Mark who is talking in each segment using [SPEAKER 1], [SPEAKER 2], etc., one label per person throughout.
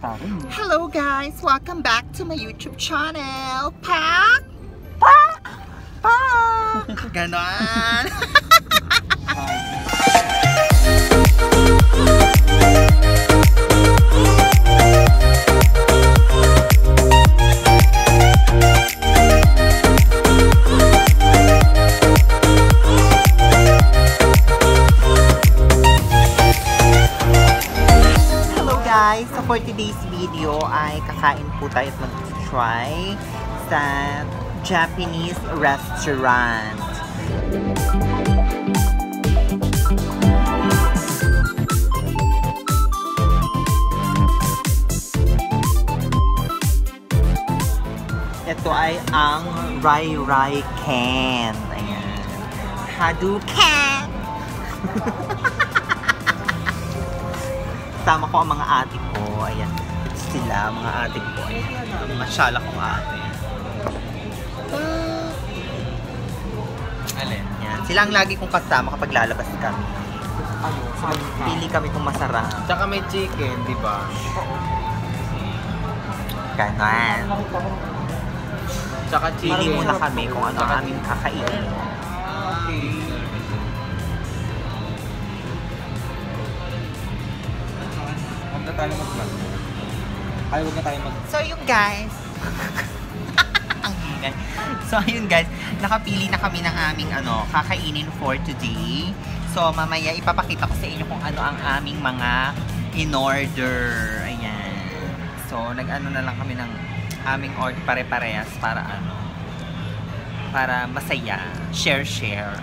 [SPEAKER 1] Hello guys! Welcome back to my YouTube channel! Pak! Pak! Pak! Ganon! Today's video ay kakain po tayo at mag-try sa Japanese restaurant. Ito ay ang Rai Rai Ken. Ayan. Hadouken! Kasama ko ang mga ate ko. Ayan. Sila, mga ate ko. Ayan. Ang Masyala kong ate.
[SPEAKER 2] Alin?
[SPEAKER 1] Ayan. Sila ang lagi kong kasama kapag lalabas kami.
[SPEAKER 2] Ano? Ka?
[SPEAKER 1] Pili kami kung masarap.
[SPEAKER 2] Tsaka may chicken, di ba?
[SPEAKER 1] Ganon.
[SPEAKER 2] Tsaka
[SPEAKER 1] Pili
[SPEAKER 2] chicken.
[SPEAKER 1] muna kami kung ano ang aming kakainin.
[SPEAKER 2] Na tayo mag-vlog. Ay, huwag na tayo mag
[SPEAKER 1] So yun guys. ang ingay. So ayun guys, nakapili na kami ng aming ano, kakainin for today. So mamaya ipapakita ko sa inyo kung ano ang aming mga in-order. Ayan. So nag-ano na lang kami ng aming order pare-parehas para ano, para masaya. Share-share.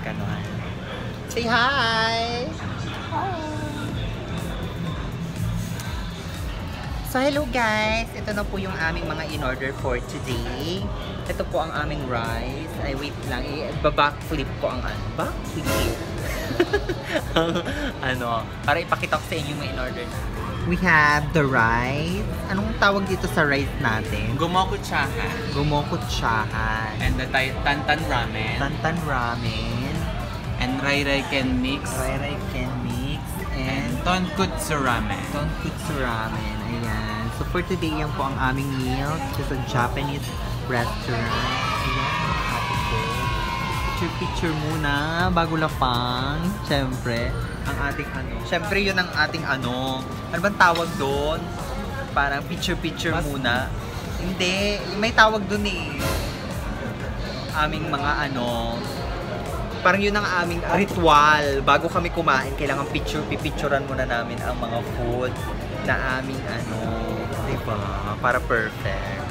[SPEAKER 1] Ganon. Say hi! So, hello guys! Ito na po yung aming mga in-order for today. Ito po ang aming rice. Ay, wait lang. I-backflip ko ang ano. Backflip? ano, para ipakita ko sa inyo yung in-order na. We have the rice. Anong tawag dito sa rice natin?
[SPEAKER 2] Gumoko chaha.
[SPEAKER 1] Gumokutsahan.
[SPEAKER 2] And the tantan ramen.
[SPEAKER 1] Tantan ramen.
[SPEAKER 2] And rai rai ken mix.
[SPEAKER 1] Rai ken mix.
[SPEAKER 2] And
[SPEAKER 1] And
[SPEAKER 2] tonkutsu ramen.
[SPEAKER 1] Tonkutsu ramen. Ayan. So for today, yan po ang aming meal. Just a Japanese restaurant. Ayan. Picture-picture muna bago lapang. Siyempre. Ang ating ano. Siyempre yun ang ating ano. Ano bang tawag doon? Parang picture-picture
[SPEAKER 2] Mas-
[SPEAKER 1] muna. Hindi. May tawag doon eh. Aming mga ano. Parang yun ang aming ritual. Bago kami kumain, kailangan picture, pipicturean muna namin ang mga food na aming ano, di ba? Para perfect.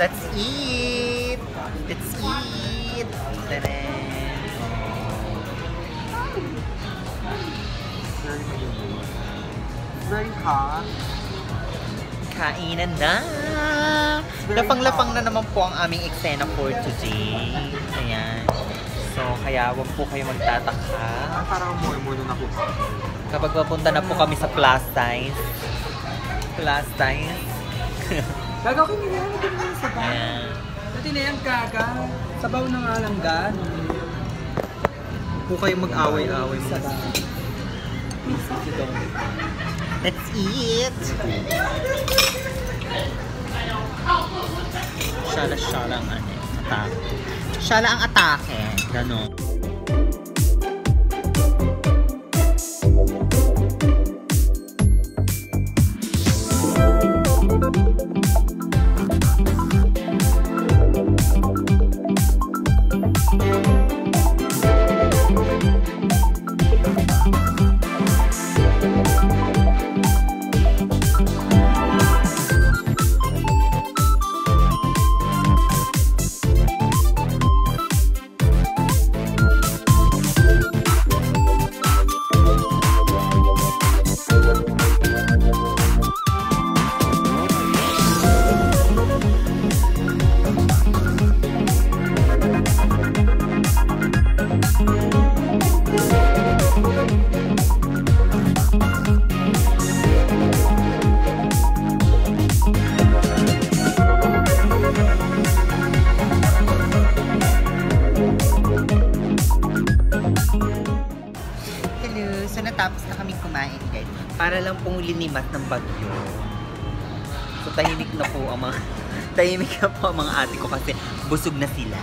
[SPEAKER 1] Let's eat! Let's eat! Tadaan!
[SPEAKER 2] Very hot.
[SPEAKER 1] Kainan na! Lapang-lapang na naman po ang aming eksena for today. Ayan. So, kaya wag po kayo magtataka.
[SPEAKER 2] Parang more-more na ako.
[SPEAKER 1] Kapag papunta na po kami sa plus size. Plus size.
[SPEAKER 3] Gagaw ko nila, hindi mo yung sabaw.
[SPEAKER 1] Ayan.
[SPEAKER 3] Dati na yung kaga. Sabaw na nga lang gan.
[SPEAKER 1] po kayo mag-away-away.
[SPEAKER 3] Busy daw.
[SPEAKER 1] Let's eat! Shala-shala ang ano, atake. Shala ang atake. Ganon. Linimat ng bagyo. So tahimik na po ang mga tahimik na po ang mga ate ko kasi busog na sila.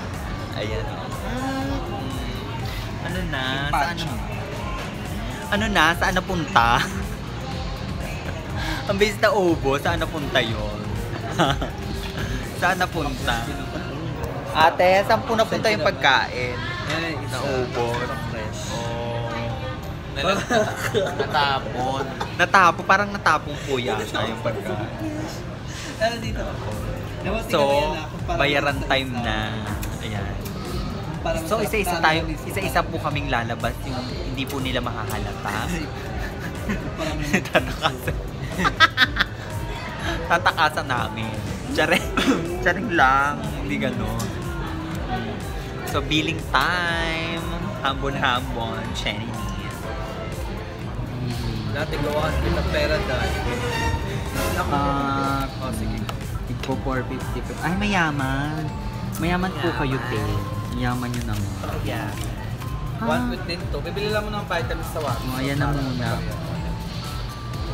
[SPEAKER 1] Ayan. Mm. Ano na? Saan na? Ano na? Saan napunta? ang base na ubo, saan napunta yon? saan napunta? Ate, saan po napunta yung pagkain?
[SPEAKER 2] Isa.
[SPEAKER 1] Naubos.
[SPEAKER 2] Fresh.
[SPEAKER 1] Oh.
[SPEAKER 2] Natapon.
[SPEAKER 1] Natapo, parang natapong po yata yung pagkain.
[SPEAKER 2] Ano dito? Nawasi
[SPEAKER 1] So, bayaran time na. Ayan.
[SPEAKER 2] parang
[SPEAKER 1] So, isa-isa tayo, isa-isa po kaming lalabas yung hindi po nila makahalata. Tatakasan. Tatakasan namin. Charing. Charing lang. Hindi ganon. So, billing time. Hambon-hambon. Chinese.
[SPEAKER 2] Dati gawahan kita pera dahil.
[SPEAKER 1] Ah,
[SPEAKER 2] Oh, sige.
[SPEAKER 1] Tigpo 450 po. Ay, mayaman. Mayaman po kayo, te. Mayaman yun naman.
[SPEAKER 2] Yeah.
[SPEAKER 1] Ah.
[SPEAKER 2] One with din to. Bibili lang mo ng vitamins sa Wabi.
[SPEAKER 1] Oh, ayan na muna.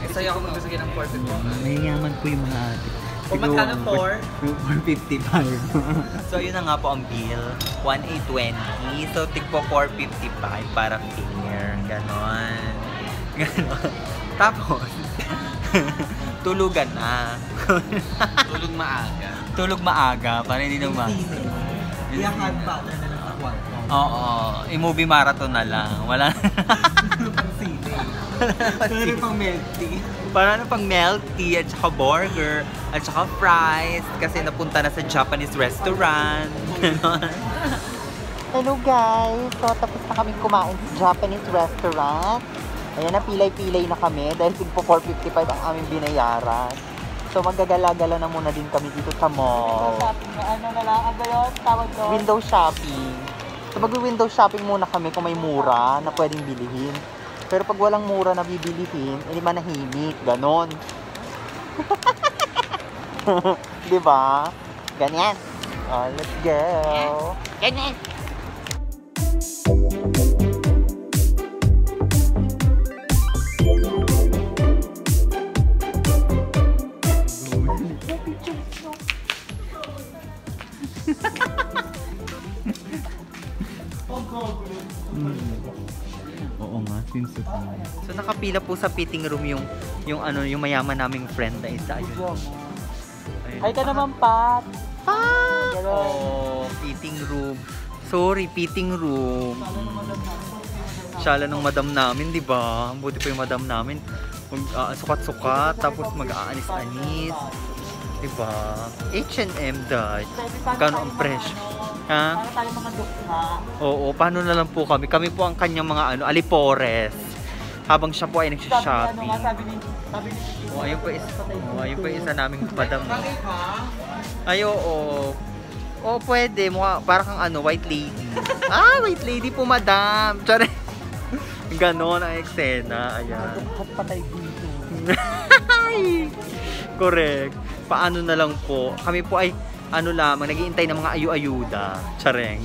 [SPEAKER 2] Kasi ako magsasagay ng 450.
[SPEAKER 1] Mayaman po yung mga ate.
[SPEAKER 2] Kung magkano for?
[SPEAKER 1] 455. so, yun na nga po ang bill. 1,820. So, tigpo 455 para fair. Ganon. Ganon. Tapos, tulugan na.
[SPEAKER 2] Tulog maaga.
[SPEAKER 1] Tulog maaga para hindi na ma...
[SPEAKER 2] Iyak hard pattern na lang ako.
[SPEAKER 1] Oo. I-movie marathon na lang. Wala. Pero
[SPEAKER 2] pang tea.
[SPEAKER 1] Para na pang tea at saka burger at saka fries kasi napunta na sa Japanese restaurant. Hello guys! So tapos na kami kumain sa Japanese restaurant. Ayan na, pilay-pilay na kami dahil tigpo 455 ang aming binayaran. So magagala-gala na muna din kami dito sa mall.
[SPEAKER 3] Ano na lang, ano yun? Tawag doon?
[SPEAKER 1] Window shopping. So mag-window shopping muna kami kung may mura na pwedeng bilihin. Pero pag walang mura na bibilihin, hindi manahimik. Ganon. Di ba? Ganyan. Oh, let's go. Ganyan. Oo nga, swimsuit mo. So nakapila po sa fitting room yung yung ano yung mayaman naming friend na isa ayun. Ayun.
[SPEAKER 3] Ay ka naman, Pat. Ganon.
[SPEAKER 1] Oh, fitting room. Sorry, fitting room. Shala ng madam namin, di ba? Buti pa yung madam namin. Mag, ah, sukat-sukat, tapos mag-aanis-anis. Di ba? H&M dahil. Kano ang presyo? Ha?
[SPEAKER 3] Para tayo mga dukha.
[SPEAKER 1] Oo, paano na lang po kami? Kami po ang kanyang mga ano, alipores. Habang siya po ay
[SPEAKER 3] Sabi, ano
[SPEAKER 1] nagsha-shopping.
[SPEAKER 3] nga, sabi ni, sabi ni
[SPEAKER 1] Oh, ayun pa isa, oh, ayun pa isa naming
[SPEAKER 2] ha?
[SPEAKER 1] Ay, oo. Oo, pwede. Mukha, parang kang ano, white lady. ah, white lady po, madam. Tsare. Ganon ang eksena. Ayan.
[SPEAKER 3] dukhat patay dito.
[SPEAKER 1] Correct. Paano na lang po. Kami po ay, ano lamang, naghihintay ng mga ayu-ayuda. Tsareng.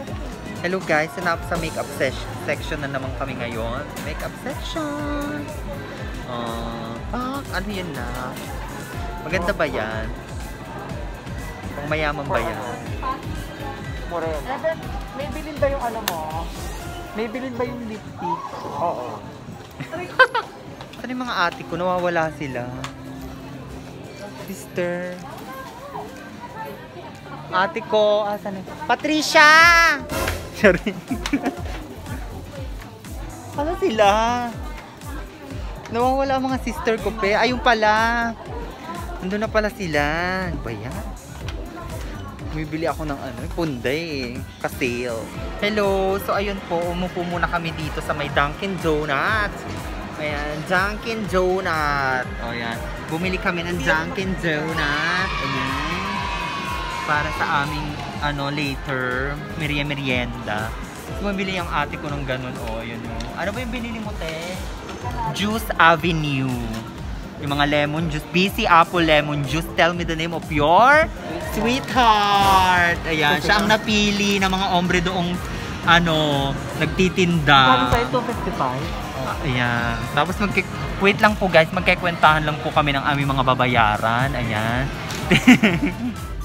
[SPEAKER 1] Hello guys, so na sa makeup sesh- section na naman kami ngayon. Makeup section. Uh, ah, ano yan na? Maganda ba yan? Pang mayaman ba yan?
[SPEAKER 3] Morel. May bilin ba yung ano mo? May bilin ba yung lipstick? Oo.
[SPEAKER 1] Saan yung mga ate ko? Nawawala sila. Sister. Ate ko, asan na? Patricia! Sorry. Ano sila? Nawawala ang mga sister ko, pe. Ayun pala. Nandun na pala sila. Ano ba yan? Bumibili ako ng ano, punday eh. Kasale. Hello! So ayun po, umupo muna kami dito sa may Dunkin' Donuts. Ayan, Dunkin' Donut. O yan. Bumili kami ng Dunkin' Donut. Ayan. Para sa aming, ano, later, merienda. Bumili yung ate ko ng ganun. O, yun o. Ano ba yung binili mo, te? Juice Avenue. Yung mga lemon juice. BC Apple Lemon Juice. Tell me the name of your sweetheart. Ayan, siya ang napili ng mga ombre doong ano, nagtitinda.
[SPEAKER 3] Kano sa'yo? 255?
[SPEAKER 1] Ayan. Tapos magki Wait lang po guys, magkikwentahan lang po kami ng aming mga babayaran. Ayan.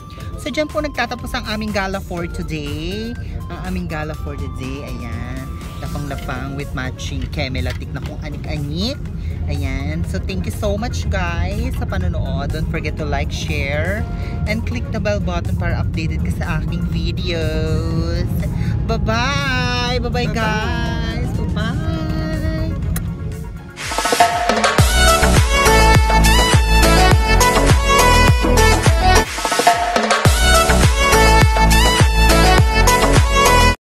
[SPEAKER 1] so dyan po nagtatapos ang aming gala for today. Ang aming gala for today, ayan. Lapang-lapang with matching kemelatik na kung anik-anik. Ayan. So thank you so much guys sa panonood. Don't forget to like, share, and click the bell button para updated ka sa aking videos. Bye-bye! Bye-bye guys! Bye-bye!